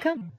Come.